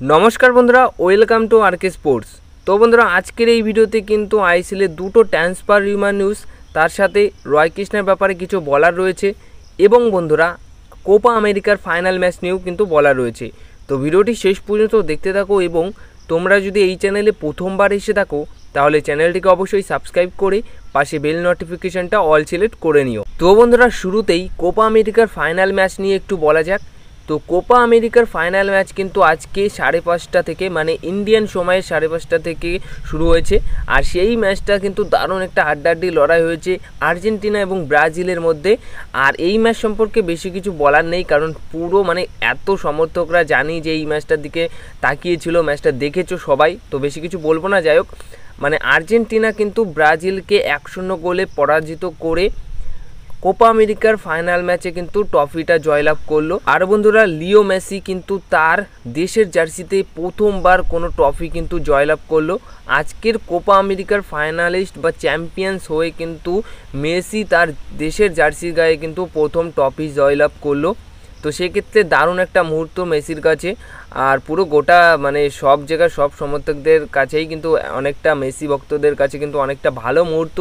নমস্কার বন্ধুরা, welcome to আরকে sports. তো বন্ধুরা, আজকের এই ভিডিওতে কিন্তু আইসিএলের দুটো ট্রান্সফার রিউমার নিউজ, তার সাথে রয় কৃষ্ণের ব্যাপারে কিছু বলার রয়েছে এবং বন্ধুরা, কোপা আমেরিকার ফাইনাল ম্যাচ নিয়েও কিন্তু বলার রয়েছে। তো ভিডিওটি শেষ পর্যন্ত দেখতে থাকো এবং তোমরা যদি এই চ্যানেলে প্রথমবার এসে থাকো, তাহলে চ্যানেলটিকে অবশ্যই সাবস্ক্রাইব করে পাশে বেল নোটিফিকেশনটা অল সিলেক্ট করে নিও। তো বন্ধুরা, শুরুতেই কোপা আমেরিকার ফাইনাল ম্যাচ নিয়ে একটু বলা যাক। তো কোপা আমেরিকার ফাইনাল ম্যাচ কিন্তু আজকে সাড়ে পাঁচটা থেকে মানে ইন্ডিয়ান সময়ে সাড়ে পাঁচটা থেকে শুরু হয়েছে। আর সেই ম্যাচটা কিন্তু দারুণ একটা হাড্ডাহাড্ডি লড়াই হয়েছে আর্জেন্টিনা এবং ব্রাজিলের মধ্যে। আর এই ম্যাচ সম্পর্কে বেশি কিছু বলার নেই, কারণ পুরো মানে এত সমর্থকরা জানি যে এই ম্যাচটার দিকে তাকিয়েছিল, ম্যাচটা দেখেছ সবাই, তো বেশি কিছু বলব না। যাই হোক মানে আর্জেন্টিনা কিন্তু ব্রাজিলকে এক শূন্য গোলে পরাজিত করে কোপা আমেরিকার ফাইনাল ম্যাচে কিন্তু ট্রফিটা জয়লাভ করল। আর বন্ধুরা, লিও মেসি কিন্তু তার দেশের জার্সিতে প্রথমবার কোনো ট্রফি কিন্তু জয়লাভ করল। আজকের কোপা আমেরিকার ফাইনালিস্ট বা চ্যাম্পিয়ন্স হয়ে কিন্তু মেসি তার দেশের জার্সির গায়ে কিন্তু প্রথম ট্রফি জয়লাভ করল। তো সেক্ষেত্রে দারুণ একটা মুহূর্ত মেসির কাছে। আর পুরো গোটা মানে সব জায়গায় সব সমর্থকদের কাছেই কিন্তু অনেকটা মেসি ভক্তদের কাছে কিন্তু অনেকটা ভালো মুহূর্ত।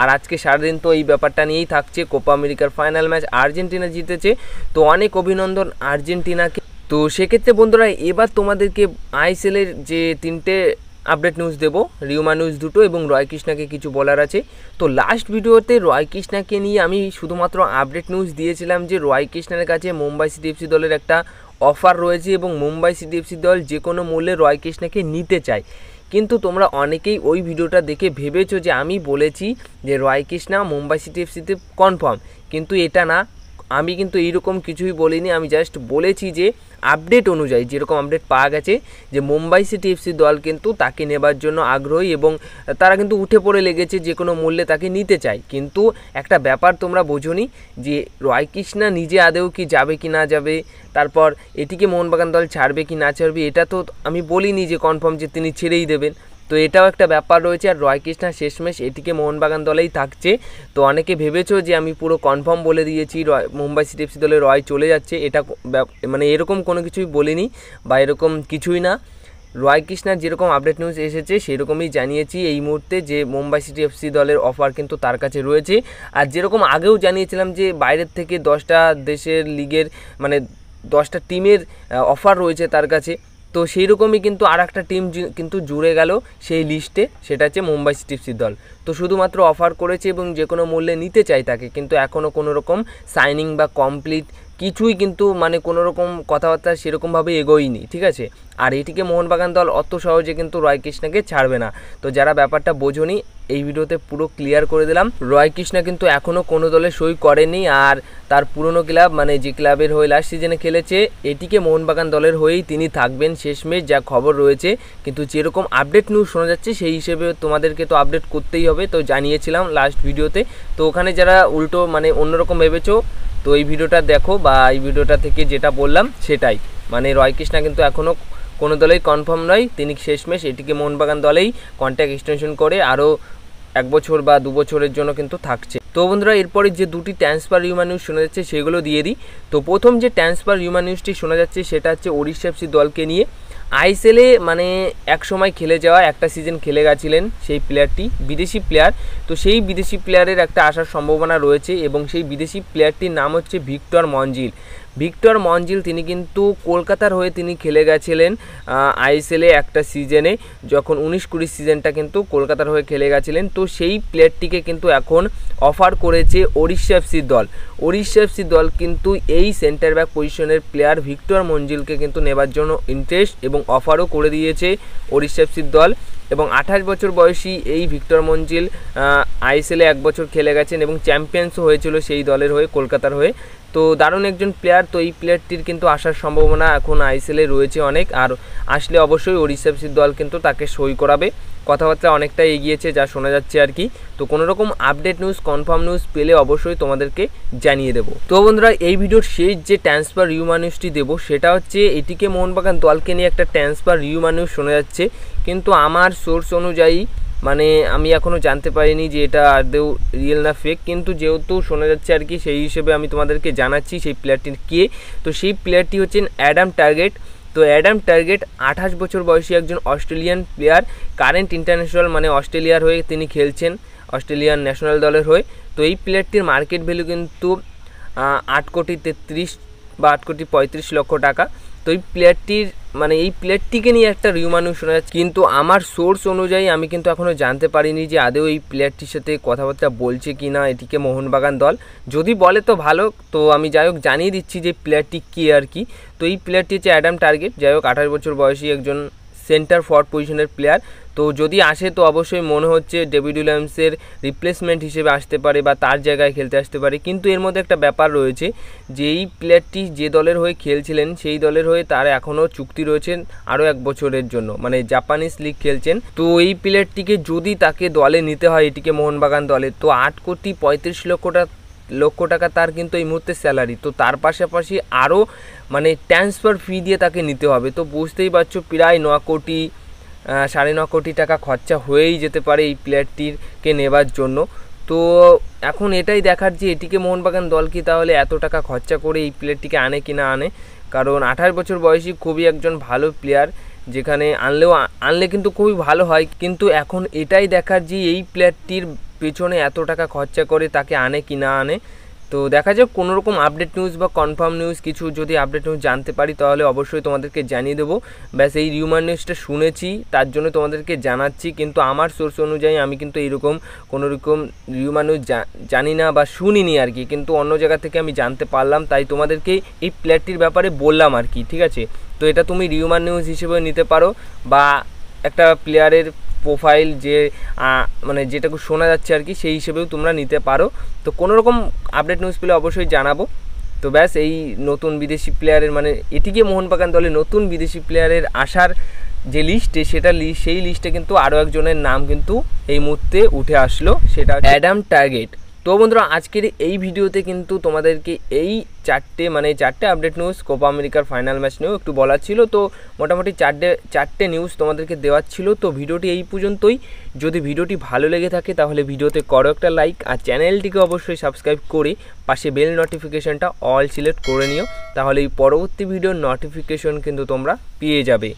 আর আজকে সারাদিন তো এই ব্যাপারটা নিয়েই থাকছে, কোপা আমেরিকার ফাইনাল ম্যাচ আর্জেন্টিনা জিতেছে। তো অনেক অভিনন্দন আর্জেন্টিনাকে। তো সেক্ষেত্রে বন্ধুরা, এবার তোমাদেরকে আইসিএলের যে তিনটে আপডেট নিউজ দেবো, রিউমা নিউজ দুটো এবং রয় কৃষ্ণাকে কিছু বলার আছে। তো লাস্ট ভিডিওতে রয় কৃষ্ণাকে নিয়ে আমি শুধুমাত্র আপডেট নিউজ দিয়েছিলাম যে রয় কৃষ্ণের কাছে মুম্বাই সিটিএফসি দলের একটা অফার রয়েছে এবং মুম্বাই সিটিএফসি দল যে কোনো মূল্যে রয় কৃষ্ণাকে নিতে চায়। কিন্তু তোমরা অনেকেই ওই ভিডিওটা দেখে ভেবেছো যে আমি বলেছি যে রয় কৃষ্ণা মুম্বাই সিটিএফসিতে কনফার্ম কিন্তু এটা না। আমি কিন্তু এইরকম কিছুই বলিনি, আমি জাস্ট বলেছি যে আপডেট অনুযায়ী যেরকম আপডেট পাওয়া গেছে, যে মুম্বাই সিটি এফসি দল কিন্তু তাকে নেবার জন্য আগ্রহী এবং তারা কিন্তু উঠে পড়ে লেগেছে যে কোনো মূল্যে তাকে নিতে চায়। কিন্তু একটা ব্যাপার তোমরা বোঝনি যে রয় কৃষ্ণা নিজে আদেও কি যাবে কি না যাবে, তারপর এটিকে মোহনবাগান দল ছাড়বে কি না ছাড়বে, এটা তো আমি বলিনি যে কনফার্ম যে তিনি ছেড়েই দেবেন। তো এটাও একটা ব্যাপার রয়েছে আর রয় কৃষ্ণা শেষমেশ এটিকে মোহনবাগান দলেই থাকছে। তো অনেকে ভেবেছো যে আমি পুরো কনফার্ম বলে দিয়েছি, রয় মুম্বাই সিটিএফসি দলে রয় চলে যাচ্ছে, এটা মানে এরকম কোনো কিছুই বলিনি বা এরকম কিছুই না। রয় কৃষ্ণার যেরকম আপডেট নিউজ এসেছে, সেরকমই জানিয়েছি এই মুহূর্তে যে মুম্বাই সিটি এফসি দলের অফার কিন্তু তার কাছে রয়েছে। আর যেরকম আগেও জানিয়েছিলাম যে বাইরের থেকে দশটা দেশের লিগের মানে দশটা টিমের অফার রয়েছে তার কাছে। তো সেই রকমই কিন্তু আর একটা টিম কিন্তু জুড়ে গেল সেই লিস্টে সেটা হচ্ছে মুম্বাই সিটিএফসি দল। তো শুধুমাত্র অফার করেছে এবং যে কোনো মূল্যে নিতে চাই তাকে, কিন্তু এখনও কোনো রকম সাইনিং বা কমপ্লিট কিছুই কিন্তু মানে কোনো রকম কথাবার্তা সেরকমভাবে এগোয়নি, ঠিক আছে? আর এটিকে মোহনবাগান দল অত সহজে কিন্তু রয় কৃষ্ণাকে ছাড়বে না। তো যারা ব্যাপারটা বোঝনি এই ভিডিওতে পুরো ক্লিয়ার করে দিলাম। রয় কৃষ্ণা কিন্তু এখনও কোনো দলে সই করেনি আর তার পুরনো ক্লাব মানে যে ক্লাবের হয়ে লাস্ট সিজনে খেলেছে, এটিকে মোহনবাগান দলের হয়েই তিনি থাকবেন শেষমেশ, যা খবর রয়েছে। কিন্তু যেরকম আপডেট নিউজ শোনা যাচ্ছে, সেই হিসেবে তোমাদেরকে তো আপডেট করতেই হবে, তো জানিয়েছিলাম লাস্ট ভিডিওতে। তো ওখানে যারা উল্টো মানে অন্যরকম ভেবেছো, তো এই ভিডিওটা দেখো বা এই ভিডিওটা থেকে যেটা বললাম, সেটাই। মানে রয় কৃষ্ণা কিন্তু এখনও কোনো দলেই কনফার্ম নয়। তিনি শেষমেশ এটিকে মোহনবাগান দলেই কন্ট্যাক্ট এক্সটেনশন করে আরও এক বছর বা দু বছরের জন্য কিন্তু থাকছে। তো বন্ধুরা, এরপরে যে দুটি ট্রান্সফার নিউজ শোনা যাচ্ছে সেগুলো দিয়ে দিই। তো প্রথম যে ট্রান্সফার নিউজটি শোনা যাচ্ছে সেটা হচ্ছে ওড়িশা এফসি দলকে নিয়ে। আইএসএলে মানে এক সময় খেলে যাওয়া, একটা সিজন খেলে গেছিলেন সেই প্লেয়ারটি বিদেশি প্লেয়ার তো সেই বিদেশি প্লেয়ারের একটা আসার সম্ভাবনা রয়েছে এবং সেই বিদেশি প্লেয়ারটির নাম হচ্ছে ভিক্টর মঞ্জিল। ভিক্টর মঞ্জিল, তিনি কিন্তু কলকাতার হয়ে তিনি খেলে গেছিলেন আইএসএলে একটা সিজনে যখন উনিশ কুড়ি সিজনটা কিন্তু কলকাতার হয়ে খেলে গেছিলেন, তো সেই প্লেয়ারটিকে কিন্তু এখন অফার করেছে ওড়িশা এফসির দল। ওড়িশা এফসি দল কিন্তু এই সেন্টার ব্যাক পজিশনের প্লেয়ার ভিক্টর মঞ্জিলকে কিন্তু নেবার জন্য ইন্টারেস্ট এবং অফারও করে দিয়েছে ওড়িশা এফসির দল। এবং আঠাশ বছর বয়সী এই ভিক্টর মঞ্জিল আইএসএলে এক বছর খেলে গেছেন এবং চ্যাম্পিয়ন্সও হয়েছিল সেই দলের হয়ে, কলকাতার হয়ে। তো দারুণ একজন প্লেয়ার তো এই প্লেয়ারটির কিন্তু আসার সম্ভাবনা এখন আইএসএলে রয়েছে অনেক। আর আসলে অবশ্যই ওড়িশা এফসির দল কিন্তু তাকে সই করাবে। কথাবার্তা অনেকটা এগিয়েছে, যা শোনা যাচ্ছে আর কি। তো কোনো রকম আপডেট নিউজ কনফার্ম নিউজ পেলে অবশ্যই তোমাদেরকে জানিয়ে দেবো। তো বন্ধুরা, এই ভিডিওর শেষ যে ট্রান্সফার রিউমা নিউজটি দেবো, সেটা হচ্ছে এটিকে মোহনবাগান দলকে নিয়ে একটা ট্রান্সফার রিউমা নিউজ শোনা যাচ্ছে। কিন্তু আমার সোর্স অনুযায়ী মানে আমি এখনও জানতে পারিনি যে এটা আদৌ রিয়েল না ফেক কিন্তু যেহেতু শোনা যাচ্ছে আর কি, সেই হিসেবে আমি তোমাদেরকে জানাচ্ছি সেই প্লেয়ারটির কে। তো সেই প্লেয়ারটি হচ্ছেন অ্যাডাম টার্গেট তো অ্যাডাম টার্গেট আঠাশ বছর বয়সী একজন অস্ট্রেলিয়ান প্লেয়ার কারেন্ট ইন্টারন্যাশনাল মানে অস্ট্রেলিয়ার হয়ে তিনি খেলছেন, অস্ট্রেলিয়ান ন্যাশনাল দলের হয়ে। তো এই প্লেয়ারটির মার্কেট ভ্যালু কিন্তু আট কোটি তেত্রিশ বা আট কোটি পঁয়ত্রিশ লক্ষ টাকা। তো এই প্লেয়ারটির মানে এই প্লেয়ারটিকে নিয়ে একটা রিউমানু শোনা যাচ্ছে। কিন্তু আমার সোর্স অনুযায়ী আমি কিন্তু এখনও জানতে পারিনি যে আদেও এই প্লেয়ারটির সাথে কথাবার্তা বলছে কি না এটিকে মোহনবাগান দল। যদি বলে তো ভালো, তো আমি যাই হোক জানিয়ে দিচ্ছি যে প্লেয়ারটি কী আর কি। তো এই প্লেয়ারটি হচ্ছে অ্যাডাম টার্গেট। যাই হোক, আঠাশ বছর বয়সী একজন সেন্টার ফর পজিশনের প্লেয়ার তো যদি আসে তো অবশ্যই মনে হচ্ছে ডেভিড উইলিয়ামসের রিপ্লেসমেন্ট হিসেবে আসতে পারে বা তার জায়গায় খেলতে আসতে পারে। কিন্তু এর মধ্যে একটা ব্যাপার রয়েছে যে এই প্লেয়ারটি যে দলের হয়ে খেলছিলেন, সেই দলের হয়ে তার এখনও চুক্তি রয়েছেন আরও এক বছরের জন্য মানে জাপানিজ লিগ খেলছেন। তো এই প্লেয়ারটিকে যদি তাকে দলে নিতে হয়, এটিকে মোহনবাগান দলে, তো আট কোটি পঁয়ত্রিশ লক্ষটা লক্ষ টাকা তার কিন্তু এই মুহূর্তে স্যালারি তো তার পাশাপাশি আরও মানে ট্রান্সফার ফি দিয়ে তাকে নিতে হবে। তো বুঝতেই পারছ, প্রায় ন কোটি সাড়ে ন কোটি টাকা খরচা হয়েই যেতে পারে এই প্লেয়ারটিরকে নেবার জন্য। তো এখন এটাই দেখার যে এটিকে মোহনবাগান দল কি তাহলে এত টাকা খরচা করে এই প্লেয়ারটিকে আনে কি না আনে? কারণ আঠাশ বছর বয়সী খুবই একজন ভালো প্লেয়ার যেখানে আনলেও আনলে কিন্তু খুবই ভালো হয়। কিন্তু এখন এটাই দেখার যে এই প্লেয়ারটির পেছনে এত টাকা খরচা করে তাকে আনে কি না আনে, তো দেখা যাক কোনো রকম আপডেট নিউজ বা কনফার্ম নিউজ কিছু যদি আপডেট নিউজ জানতে পারি তাহলে অবশ্যই তোমাদেরকে জানিয়ে দেবো। ব্যাস, এই রিউমার নিউজটা শুনেছি, তার জন্য তোমাদেরকে জানাচ্ছি, কিন্তু আমার সোর্স অনুযায়ী আমি কিন্তু এইরকম কোনো রকম রিউমার নিউজ জানি না বা শুনিনি আর কি, কিন্তু অন্য জায়গা থেকে আমি জানতে পারলাম, তাই তোমাদেরকে এই প্লেয়ারটির ব্যাপারে বললাম আর কি, ঠিক আছে? তো এটা তুমি রিউমার নিউজ হিসেবে নিতে পারো বা একটা প্লেয়ারের প্রোফাইল যে মানে যেটাকে শোনা যাচ্ছে আর কি, সেই হিসেবেও তোমরা নিতে পারো। তো কোনো রকম আপডেট নিউজ পেলে অবশ্যই জানাব। তো ব্যাস, এই নতুন বিদেশি প্লেয়ারের মানে এটিকে মোহনবাগান দলে নতুন বিদেশি প্লেয়ারের আসার যে লিস্টে সেটা সেই লিস্টে কিন্তু আরও একজনের নাম কিন্তু এই মুহূর্তে উঠে আসলো। সেটা অ্যাডাম টার্গেট তো বন্ধুরা, আজকের এই ভিডিওতে কিন্তু তোমাদেরকে এই চারটে মানে চারটে আপডেট নিউজ কোপা আমেরিকার ফাইনাল ম্যাচ নিয়েও একটু বলার ছিল। তো মোটামুটি চারটে চারটে নিউজ তোমাদেরকে দেওয়ার ছিল। তো ভিডিওটি এই পর্যন্তই। যদি ভিডিওটি ভালো লেগে থাকে, তাহলে ভিডিওতে করো একটা লাইক আর চ্যানেলটিকে অবশ্যই সাবস্ক্রাইব করে পাশে বেল নোটিফিকেশানটা অল সিলেক্ট করে নিও। তাহলে এই পরবর্তী ভিডিওর নোটিফিকেশন কিন্তু তোমরা পেয়ে যাবে।